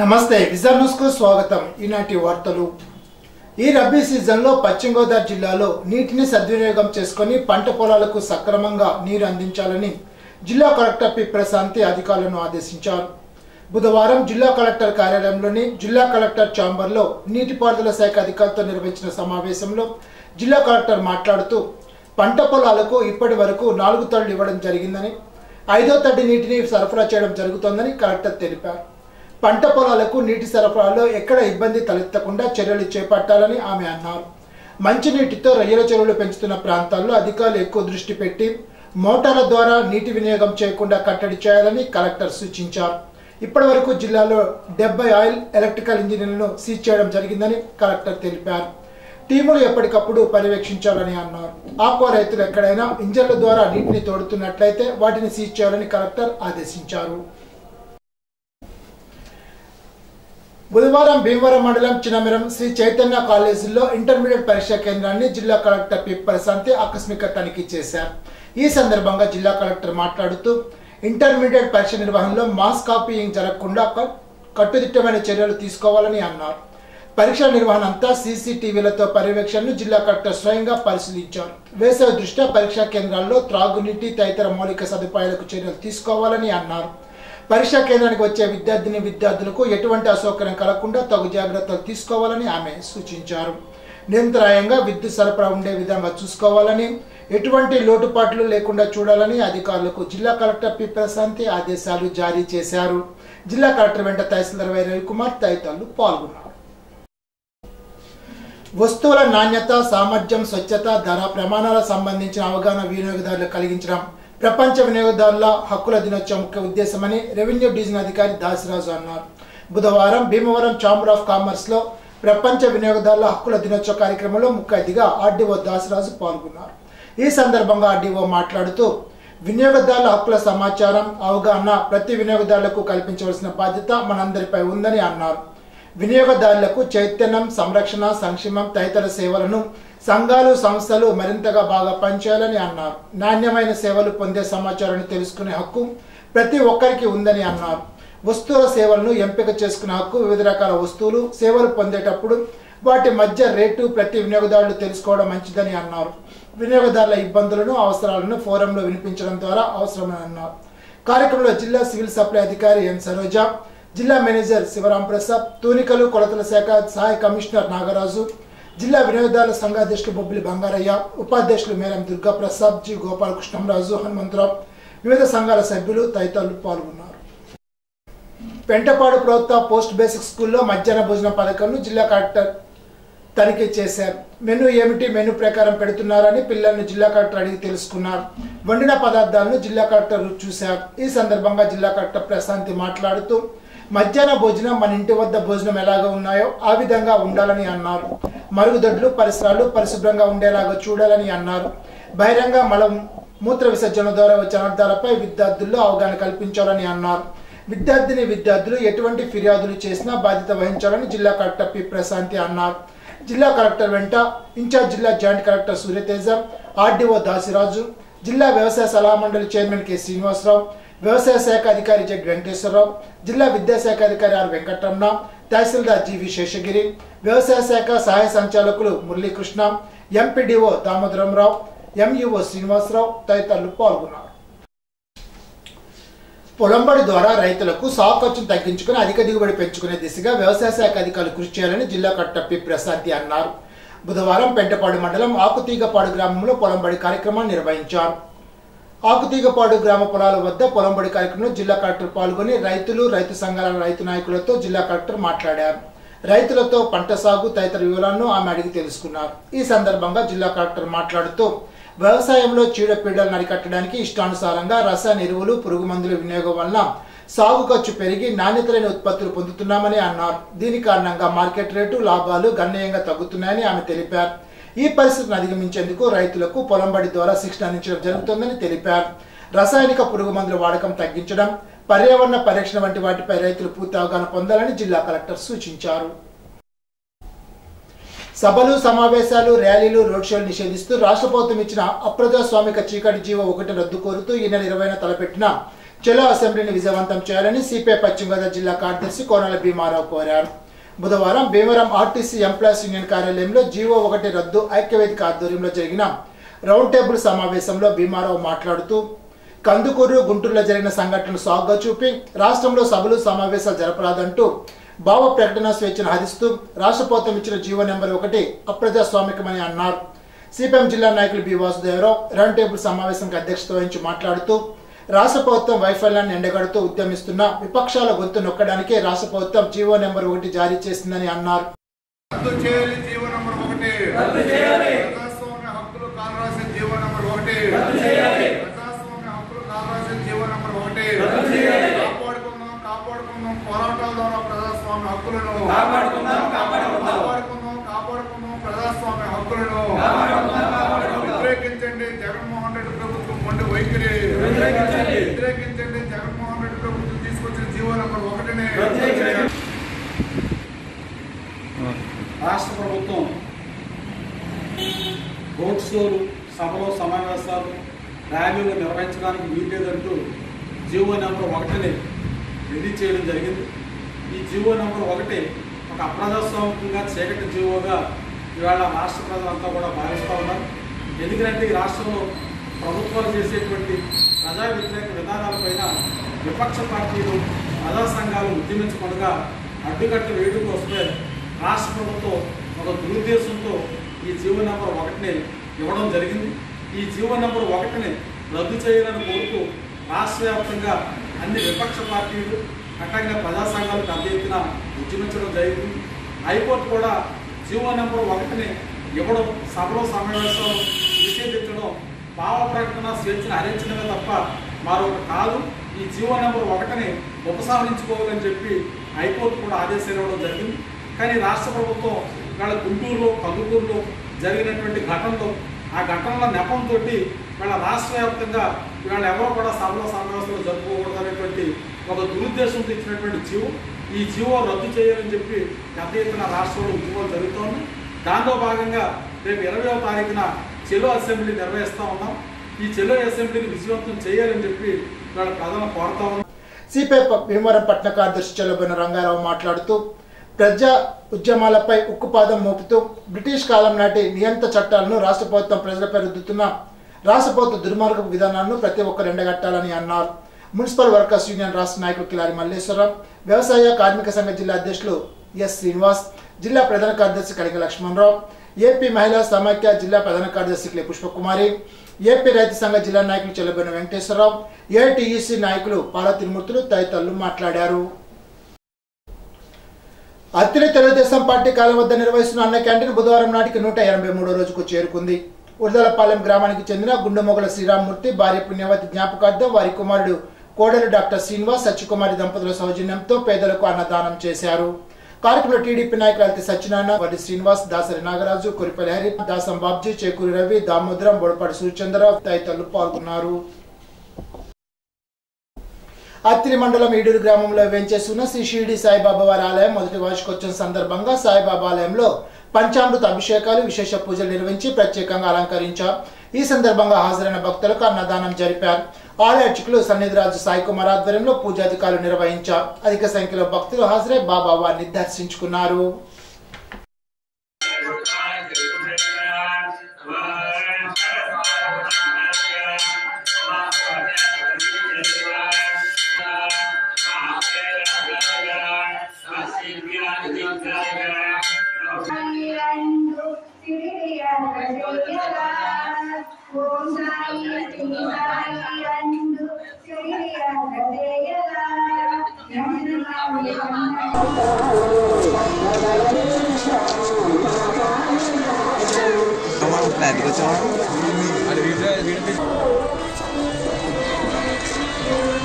నమస్తే విజన్కు స్వాగతం. ఈనాటి వార్తలు. ఈ రబీ సీజన్లో పశ్చిమ గోదావరి జిల్లాలో నీటిని సద్వినియోగం చేసుకొని పంట పొలాలకు సక్రమంగా నీరు అందించాలని జిల్లా కలెక్టర్ పి. ప్రశాంతి అధికారులను ఆదేశించారు. బుధవారం జిల్లా కలెక్టర్ కార్యాలయంలోని జిల్లా కలెక్టర్ ఛాంబర్లో నీటిపారుదల శాఖ అధికారులతో నిర్వహించిన సమావేశంలో జిల్లా కలెక్టర్ మాట్లాడుతూ పంట పొలాలకు ఇప్పటి వరకు నాలుగు తడులు ఇవ్వడం జరిగిందని ఐదో తడి నీటిని సరఫరా చేయడం జరుగుతోందని కలెక్టర్ తెలిపారు. పంట పొలాలకు నీటి సరఫరాలో ఎక్కడ ఇబ్బంది తలెత్తకుండా చర్యలు చేపట్టాలని ఆమె అన్నారు. మంచినీటితో రొయ్యల చెరువులు పెంచుతున్న ప్రాంతాల్లో అధికారులు ఎక్కువ దృష్టి పెట్టి మోటార్ల ద్వారా నీటి వినియోగం చేయకుండా కట్టడి చేయాలని కలెక్టర్ సూచించారు. ఇప్పటి వరకు జిల్లాలో డెబ్బై ఆయిల్ ఎలక్ట్రికల్ ఇంజనీర్లను సీజ్ చేయడం జరిగిందని కలెక్టర్ తెలిపారు. టీములు ఎప్పటికప్పుడు పర్యవేక్షించాలని అన్నారు. ఆక్వా రైతులు ఎక్కడైనా ఇంజన్ల ద్వారా నీటిని తోడుతున్నట్లయితే వాటిని సీజ్ చేయాలని కలెక్టర్ ఆదేశించారు. బుధవారం భీమవరం మండలం చిన్నమిరం శ్రీ చైతన్య కాలేజీలో ఇంటర్మీడియట్ పరీక్షా కేంద్రాన్ని జిల్లా కలెక్టర్ పి. ప్రశాంతి ఆకస్మిక తనిఖీ చేశారు. ఈ సందర్భంగా జిల్లా కలెక్టర్ మాట్లాడుతూ ఇంటర్మీడియట్ పరీక్ష నిర్వహణలో మాస్ కాపీయింగ్ జరగకుండా కట్టుదిట్టమైన చర్యలు తీసుకోవాలని అన్నారు. పరీక్ష నిర్వహణ అంతా సీసీటీవీలతో పర్యవేక్షణను జిల్లా కలెక్టర్ స్వయంగా పరిశీలించారు. వేసవి దృష్ట్యా పరీక్షా కేంద్రాల్లో త్రాగునీటి తదితర మౌలిక సదుపాయాలకు చర్యలు తీసుకోవాలని అన్నారు. పరీక్షా కేంద్రానికి వచ్చే విద్యార్థిని విద్యార్థులకు ఎటువంటి అసౌకర్యం కలగకుండా తగు జాగ్రత్తలు తీసుకోవాలని ఆమె సూచించారు. నిరంతరాయంగా విద్యుత్ సరఫరా ఉండే విధంగా చూసుకోవాలని ఎటువంటి లోటుపాట్లు లేకుండా చూడాలని అధికారులకు జిల్లా కలెక్టర్ పి. ప్రశాంతి ఆదేశాలు జారీ చేశారు. జిల్లా కలెక్టర్ వెంట తహసీల్దార్ వై. రవికుమార్ తదితరులు పాల్గొన్నారు. వస్తువుల నాణ్యత సామర్థ్యం స్వచ్ఛత ధర ప్రమాణాలకు సంబంధించిన అవగాహన వినియోగదారులు కలిగించడం ప్రపంచ వినియోగదారుల హక్కుల దినోత్సవం ముఖ్య ఉద్దేశమని రెవెన్యూ డివిజన్ అధికారి దాసిరాజు అన్నారు. బుధవారం భీమవరం ఛాంబర్ ఆఫ్ కామర్స్లో ప్రపంచ వినియోగదారుల హక్కుల దినోత్సవ కార్యక్రమంలో ముఖ్య అతిథిగా ఆర్డీఓ దాసిరాజు పాల్గొన్నారు. ఈ సందర్భంగా ఆర్డీఓ మాట్లాడుతూ వినియోగదారుల హక్కుల సమాచారం అవగాహన ప్రతి వినియోగదారులకు కల్పించవలసిన బాధ్యత మనందరిపై ఉందని అన్నారు. వినియోగదారులకు చైతన్యం సంరక్షణ సంక్షేమం తదితర సేవలను సంఘాలు సంస్థలు మరింతగా బాగా పనిచేయాలని అన్నారు. నాణ్యమైన సేవలు పొందే సమాచారాన్ని తెలుసుకునే హక్కు ప్రతి ఒక్కరికి ఉందని అన్నారు. వస్తువుల సేవలను ఎంపిక చేసుకునే హక్కు వివిధ రకాల వస్తువులు సేవలు పొందేటప్పుడు వాటి మధ్య రేటు ప్రతి వినియోగదారులు తెలుసుకోవడం మంచిదని అన్నారు. వినియోగదారుల ఇబ్బందులను అవసరాలను ఫోరంలో వినిపించడం ద్వారా అవసరమని అన్నారు. కార్యక్రమంలో జిల్లా సివిల్ సప్లై అధికారి ఎన్ సరోజ జిల్లా మేనేజర్ శివరాం ప్రసాద్ తూనికలు కొలతల శాఖ సహాయ కమిషనర్ నాగరాజు జిల్లా వినియోగదారుల సంఘ అధ్యక్షులు బొబ్బిలి బంగారయ్య ఉపాధ్యక్షులు మేరం దుర్గా ప్రసాద్ జి. గోపాలకృష్ణంరాజు హనుమంతరావు వివిధ సంఘాల సభ్యులు తదితరులు పాల్గొన్నారు. పెంటపాడు ప్రభుత్వ పోస్ట్ బేసిక్ స్కూల్లో మధ్యాహ్న భోజన పథకంను జిల్లా కలెక్టర్ తనిఖీ చేశారు. మెను ఏమిటి మెను ప్రకారం పెడుతున్నారని పిల్లలను జిల్లా కలెక్టర్ అడిగి తెలుసుకున్నారు. వండిన పదార్థాలను జిల్లా కలెక్టర్ చూశారు. ఈ సందర్భంగా జిల్లా కలెక్టర్ ప్రశాంతి మాట్లాడుతూ మధ్యాహ్న భోజనం మన ఇంటి వద్ద భోజనం ఎలాగ ఉన్నాయో ఆ విధంగా ఉండాలని అన్నారు. మరుగుదొడ్లు పరిసరాలు పరిశుభ్రంగా ఉండేలాగా చూడాలని అన్నారు. బహిరంగ మలం మూత్ర విసర్జన ద్వారా వచ్చే అనర్థాలపై విద్యార్థుల్లో అవగాహన కల్పించాలని అన్నారు. విద్యార్థిని విద్యార్థులు ఎటువంటి ఫిర్యాదులు చేసినా బాధ్యత వహించాలని జిల్లా కలెక్టర్ పి. ప్రశాంతి అన్నారు. జిల్లా కలెక్టర్ వెంట ఇన్ఛార్జ్ జిల్లా joint collector Suryateja RDO Dasiraju జిల్లా వ్యవసాయ సలహా మండలి చైర్మన్ కె. శ్రీనివాసరావు వ్యవసాయ శాఖ అధికారి జగ్ వెంకటేశ్వరరావు జిల్లా విద్యాశాఖ అధికారి ఆర్ వెంకటరమణ తహసీల్దార్ జీవి శేషగిరి వ్యవసాయ శాఖ సహాయ సంచాలకులు మురళీకృష్ణ ఎంపీడీఓ దామోదరంరావు ఎంఈఓ శ్రీనివాసరావు తదితరులు పాల్గొన్నారు. పొలంబడి ద్వారా రైతులకు సాగు ఖర్చును తగ్గించుకుని అధిక దిగుబడి పెంచుకునే దిశగా వ్యవసాయ శాఖ అధికారులు కృషి చేయాలని జిల్లా కట్టప్పి పి అన్నారు. బుధవారం పెంటపాడు మండలం ఆకుతీగపాడు గ్రామంలో పొలంబడి కార్యక్రమాన్ని నిర్వహించారు. ఆకుతీగపాడు గ్రామ పొలాల వద్ద పొలంబడి కార్యక్రమంలో జిల్లా కలెక్టర్ పాల్గొని రైతులు రైతు సంఘాల రైతు నాయకులతో జిల్లా కలెక్టర్ మాట్లాడారు. రైతులతో పంట సాగు తదితర వివరాలను ఆమె అడిగి తెలుసుకున్నారు. ఈ సందర్భంగా జిల్లా కలెక్టర్ మాట్లాడుతూ వ్యవసాయంలో చీడపీడలను అరికట్టడానికి ఇష్టానుసారంగా రసాయన ఎరువులు పురుగు మందుల వినియోగం వలన సాగు ఖర్చు పెరిగి నాణ్యత లేని ఉత్పత్తులు పొందుతున్నామని అన్నారు. దీని కారణంగా మార్కెట్ రేటు లాభాలు గణనీయంగా తగ్గుతున్నాయని ఆమె తెలిపారు. ఈ పరిస్థితిని అధిగమించేందుకు రైతులకు పొలంబడి ద్వారా శిక్షణ అందించడం జరుగుతోందని తెలిపారు. రసాయనిక పురుగు మందుల వాడకం తగ్గించడం పర్యావరణ పరీక్షణ వంటి వాటిపై రైతులు పూర్తి అవగాహన పొందాలని జిల్లా కలెక్టర్ సూచించారు. సభలు సమావేశాలు ర్యాలీలు రోడ్ షోలు నిషేధిస్తూ రాష్ట్ర ప్రభుత్వం ఇచ్చిన అప్రజాస్వామిక చీకటి జీవ ఒకటి రద్దు కోరుతూ ఈ నెల ఇరవైన తలపెట్టిన చెలో అసెంబ్లీని విజయవంతం చేయాలని సిపిఐ పశ్చిమ గోదావరి జిల్లా కార్యదర్శి కోనాల భీమారావు కోరారు. బుధవారం భీమవరం ఆర్టీసీ ఎంప్లాయీస్ యూనియన్ కార్యాలయంలో జీవో ఒకటి రద్దు ఐక్యవేదిక ఆధ్వర్యంలో జరిగిన రౌండ్ టేబుల్ సమావేశంలో భీమారావు మాట్లాడుతూ కందుకూరు గుంటూరులో జరిగిన సంఘటనలు సాగుగా చూపి రాష్ట్రంలో సభలు సమావేశాలు జరపరాదంటూ భావ ప్రకటన స్వేచ్ఛను హరిస్తూ రాష్ట్ర ప్రభుత్వం ఇచ్చిన జీవో నెంబర్ ఒకటి అప్రజాస్వామికమని అన్నారు. సిపిఎం జిల్లా నాయకులు బి వాసుదేవరావు రౌండ్ టేబుల్ సమావేశానికి అధ్యక్షత వహించి మాట్లాడుతూ రాష్ట్ర ప్రభుత్వం వైఫల్యాన్ని ఎండగడుతూ ఉద్యమిస్తున్న విపక్షాల గొంతు నొక్కడానికే రాష్ట్ర ప్రభుత్వం జీవో నెంబర్ ఒకటి జారీ చేసిందని అన్నారు. జీవో నంబర్ ఒకటి ప్రజాస్వామ్య హక్కులు కాలరాసిన జీవో నంబర్ ఒకటి ప్రజాస్వామ్య హక్కులు కాలరాసిన జీవో నంబర్ ఒకటి కాపాడుకుందాం కాపాడుకుందాం పోరాటాల ద్వారా ప్రజాస్వామ్య హక్కులను కాపాడుకుందాం కాపాడుకుందాం కాపాడుకుందాం ప్రజాస్వామ్య హక్కులను వ్యతిరేకించండి జగన్మోహన్ రెడ్డి ప్రభుత్వం మొండి వైఖరి వ్యతిరేకించండి జగన్మోహన్ రెడ్డి ప్రభుత్వం తీసుకొచ్చిన జీవో నంబర్ ఒకటిని రాష్ట్ర ప్రభుత్వం రోడ్ షోలు సభలు సమావేశాలు ర్యాలీలు నిర్వహించడానికి వీల్లేదంటూ జీవో నెంబర్ ఒకటిని రెడీ చేయడం జరిగింది. ఈ జీవో నెంబర్ ఒకటి ఒక అప్రజాస్వామికంగా చీకటి జీవోగా ఇవాళ రాష్ట్ర ప్రజలంతా కూడా భావిస్తూ ఉన్నారు. ఎందుకంటే ఈ రాష్ట్రంలో ప్రభుత్వాలు చేసేటువంటి ప్రజా వ్యతిరేక విధానాలపైన విపక్ష పార్టీలు ప్రజా సంఘాలు ఉద్యమించకుండా అడ్డుకట్ట వేయడం కోసమే రాష్ట్ర ప్రభుత్వం ఒక దురుద్దేశంతో ఈ జీవో నెంబర్ ఒకటిని ఇవ్వడం జరిగింది. ఈ జీవో నెంబర్ ఒకటిని రద్దు చేయాలని కోరుతూ రాష్ట్ర వ్యాప్తంగా అన్ని విపక్ష పార్టీలు అట్లాగే ప్రజా సంఘాలు పెద్ద ఎత్తున ఉద్యమించడం జరిగింది. హైకోర్టు కూడా జీవో నెంబర్ ఒకటిని ఇవ్వడం సభలో సమావేశం భావ ప్రకటన స్వేచ్ఛను హరించడమే తప్ప మరొక కాదు. ఈ జీవో నెంబర్ ఒకటిని ఉపసంహరించుకోవాలని చెప్పి హైకోర్టు కూడా ఆదేశాలు ఇవ్వడం జరిగింది. కానీ రాష్ట్ర ప్రభుత్వం వాళ్ళ గుంటూరులో కందుకూరులో జరిగినటువంటి ఘటనలో ఆ ఘటనల నెపంతో వీళ్ళ రాష్ట్ర వ్యాప్తంగా ఇవాళ ఎవరో కూడా సభలో సమావేశాలు జరుపుకోకూడదు అనేటువంటి ఒక దురుద్దేశంతో ఇచ్చినటువంటి జీవో ఈ జీవో రద్దు చేయాలని చెప్పి పెద్ద ఎత్తున రాష్ట్రంలో ఉద్యమాలు జరుగుతోంది. దాంతో భాగంగా రేపు ఇరవయో తారీఖున చెలో అసెంబ్లీ నిర్వహిస్తా ఉన్నాం. ఈ చెలో అసెంబ్లీని విజయవంతం చేయాలని చెప్పి ఇవాళ ప్రధాన కోరుతా ఉన్నాం. సిపిఐ భీమవరం పట్టణ కార్యదర్శి చెల్లబోయిన రంగారావు మాట్లాడుతూ ప్రజా ఉద్యమాలపై ఉక్కుపాదం మోపుతూ బ్రిటిష్ కాలం నాటి నియంత్ర చట్టాలను రాష్ట్ర ప్రభుత్వం ప్రజలపై రుద్దుతున్న రాష్ట్ర ప్రభుత్వ దుర్మార్గపు విధానాలను ప్రతి ఒక్కరు ఎండగట్టాలని అన్నారు. మున్సిపల్ వర్కర్స్ యూనియన్ రాష్ట్ర నాయకుడు కిలారి మల్లేశ్వరరావు వ్యవసాయ కార్మిక సంఘ జిల్లా అధ్యక్షులు ఎస్ శ్రీనివాస్ జిల్లా ప్రధాన కార్యదర్శి కడిక లక్ష్మణరావు ఏపీ మహిళా సమాఖ్య జిల్లా ప్రధాన కార్యదర్శి పుష్పకుమారి ఏపీ రైతు సంఘ జిల్లా నాయకులు చెల్లబోయిన వెంకటేశ్వరరావు ఏటీఈసీ నాయకులు పాల తదితరులు మాట్లాడారు. అత్తిలి తెలుగుదేశం పార్టీ కాలం వద్ద నిర్వహిస్తున్న అన్న క్యాంటీన్ బుధవారం నాటికి నూట ఎనభై మూడో రోజుకు చేరుకుంది. ఉర్దలపాలెం గ్రామానికి చెందిన గుండెమొగల శ్రీరామ్మూర్తి భార్య పుణ్యవతి జ్ఞాపకార్థం వారి కుమారుడు కోడలు డాక్టర్ శ్రీనివాస్ సత్యకుమారి దంపతుల సౌజన్యంతో పేదలకు అన్నదానం చేశారు. కార్యక్రమంలో టీడీపీ నాయకులు సత్యనారాయణ వడ్డి శ్రీనివాస్ దాసరి నాగరాజు కొరిపల్లి హరి దాసం బాబ్జీ చేకూరి రవి దామోదరం బొడపాటి సూర్యచంద్రరావు తదితరులు పాల్గొన్నారు. అత్తిలి మండలం ఈడూరు గ్రామంలో వేంచేసి శ్రీ షిరిడి సాయిబాబా వారి ఆలయం మొదటి వార్షికోత్సవం సందర్భంగా సాయిబాబా ఆలయంలో పంచామృత అభిషేకాలు విశేష పూజలు నిర్వహించి ప్రత్యేకంగా అలంకరించారు. ఈ సందర్భంగా హాజరైన భక్తులకు అన్నదానం జరిపారు. ఆలయ అర్చకులు సన్నిధిరాజు సాయి కుమార్ ఆధ్వర్యంలో పూజాధికారులు నిర్వహించారు అధిక సంఖ్యలో భక్తులు హాజరై బాబా వారిని దర్శించుకున్నారు. ஓங்காய் திணிவாய் அன்பு செய்யாத தேயலாய் நன்னாய் Thank you.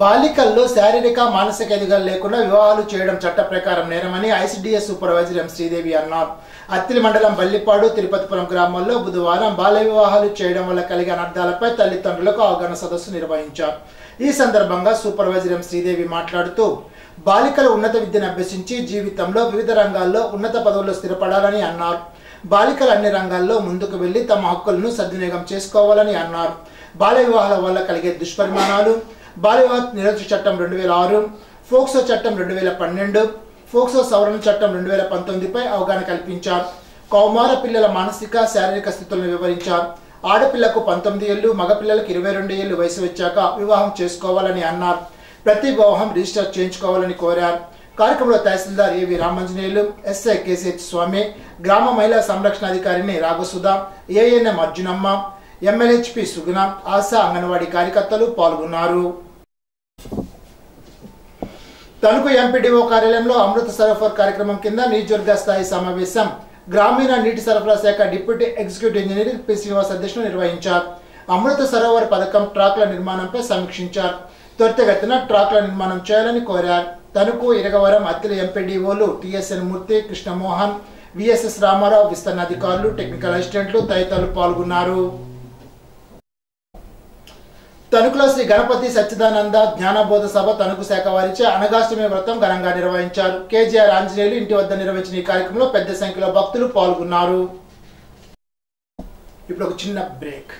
బాలికల్లో శారీరక మానసిక ఎదుగుదల లేకుండా వివాహాలు చేయడం చట్ట ప్రకారం నేరమని ఐసిడిఎస్ సూపర్వైజర్ ఎం శ్రీదేవి అన్నారు. అత్తిలి మండలం బల్లిపాడు తిరుపతిపురం గ్రామాల్లో బుధవారం బాల్య వివాహాలు చేయడం వల్ల కలిగే అనర్థాలపై తల్లిదండ్రులకు అవగాహన సదస్సు నిర్వహించారు. ఈ సందర్భంగా సూపర్వైజర్ ఎం శ్రీదేవి మాట్లాడుతూ బాలికలు ఉన్నత విద్యను అభ్యసించి జీవితంలో వివిధ రంగాల్లో ఉన్నత పదవుల్లో స్థిరపడాలని అన్నారు. బాలికలు అన్ని రంగాల్లో ముందుకు వెళ్ళి తమ హక్కులను సద్వినియోగం చేసుకోవాలని అన్నారు. బాల్య వివాహాల వల్ల కలిగే దుష్పరిమాణాలు బాల్య నిరోధక చట్టం రెండు వేల ఆరు ఫోక్సో చట్టం రెండు వేల పన్నెండు ఫోక్సో సవరణ చట్టం రెండు వేల పంతొమ్మిదిపై అవగాహన కల్పించారు. కౌమార పిల్లల మానసిక శారీరక స్థితులను వివరించారు. ఆడపిల్లకు పంతొమ్మిది ఏళ్ళు మగపిల్లలకు ఇరవై రెండు ఏళ్ళు వయసు వచ్చాక వివాహం చేసుకోవాలని అన్నారు. ప్రతి వివాహం రిజిస్టర్ చేయించుకోవాలని కోరారు. కార్యక్రమంలో తహసీల్దార్ ఏవి రామంజనేయులు ఎస్ఐ కేసీహెచ్ స్వామి గ్రామ మహిళా సంరక్షణ అధికారిని రాఘసుధ ఏఎన్ఎం అర్జునమ్మ ఎంఎల్హెచ్పి సుగుణ ఆశా అంగన్వాడీ కార్యకర్తలు పాల్గొన్నారు. తణుకు ఎంపీడీఓ కార్యాలయంలో అమృత సరఫర్ కార్యక్రమం కింద నియోజకవర్గ స్థాయి సమావేశం. గ్రామీణ నీటి సరఫరా శాఖ deputy executive engineer P Srinivas అధ్యక్షులు నిర్వహించారు. అమృత సరోవర్ పథకం ట్రాక్ల నిర్మాణంపై సమీక్షించారు. త్వరితగతిన ట్రాక్ల నిర్మాణం చేయాలని కోరారు. తణుకు ఇరగవరం అత్తిలి ఎంపీడీఓలు టిఎస్ఎన్ మూర్తి కృష్ణమోహన్ విఎస్ఎస్ రామారావు విస్తరణ అధికారులు టెక్నికల్ అసిస్టెంట్లు తదితరులు పాల్గొన్నారు. తణుకులో శ్రీ గణపతి సచ్చిదానంద జ్ఞానబోధ సభ తణుకు శాఖ వారిచే అనగాష్టమి వ్రతం ఘనంగా నిర్వహించారు. కేజీఆర్ ఆంజనేయులు ఇంటి వద్ద నిర్వహించిన ఈ కార్యక్రమంలో పెద్ద సంఖ్యలో భక్తులు పాల్గొన్నారు. ఇప్పుడు ఒక చిన్న బ్రేక్.